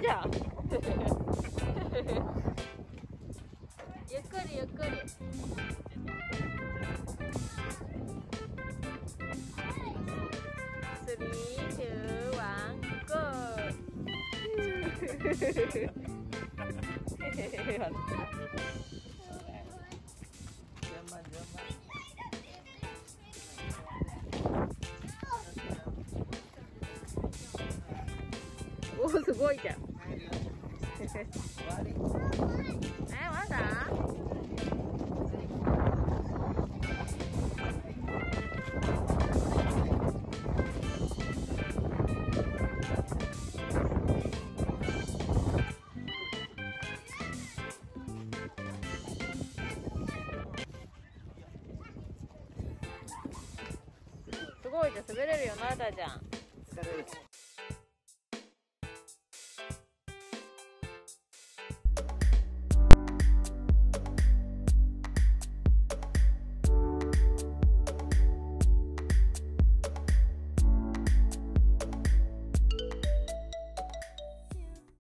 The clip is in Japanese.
じゃん。ゆっくりゆっくり。スリー、ツー、ワン、ゴー。笑 すごいじゃん。え、まだ？すごいじゃん滑れるようになったじゃん。